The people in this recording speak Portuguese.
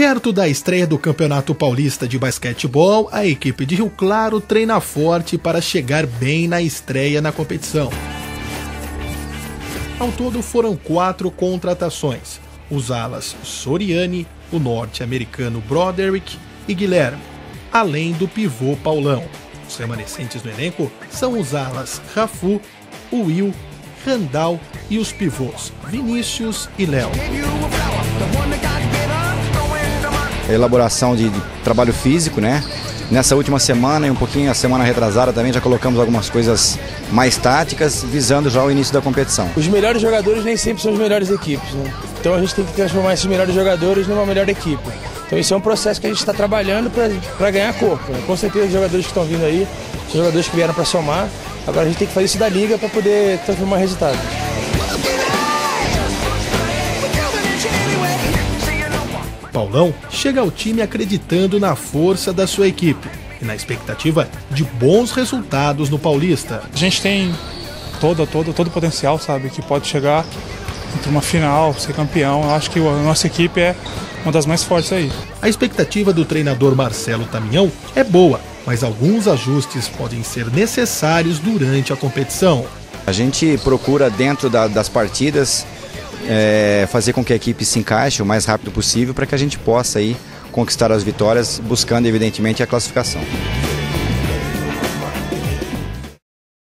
Perto da estreia do Campeonato Paulista de Basquetebol, a equipe de Rio Claro treina forte para chegar bem na estreia na competição. Ao todo foram quatro contratações: os alas Soriani, o norte-americano Broderick e Guilherme, além do pivô Paulão. Os remanescentes no elenco são os alas Rafu, Will, Randall e os pivôs Vinícius e Léo elaboração de, de, trabalho físico, né? Nessa última semana e um pouquinho a semana retrasada também já colocamos algumas coisas mais táticas, visando já o início da competição. Os melhores jogadores nem sempre são as melhores equipes, né? Então a gente tem que transformar esses melhores jogadores numa melhor equipe. Então isso é um processo que a gente está trabalhando para ganhar corpo. Né? Com certeza os jogadores que estão vindo aí, os jogadores que vieram para somar, agora a gente tem que fazer isso da liga para poder transformar resultado. Paulão chega ao time acreditando na força da sua equipe e na expectativa de bons resultados no Paulista. A gente tem todo, todo, todo o potencial, sabe, que pode chegar entre uma final, ser campeão. Eu acho que a nossa equipe é uma das mais fortes aí. A expectativa do treinador Marcelo Tamião é boa, mas alguns ajustes podem ser necessários durante a competição. A gente procura dentro da, das partidas é, fazer com que a equipe se encaixe o mais rápido possível para que a gente possa aí conquistar as vitórias, buscando evidentemente a classificação.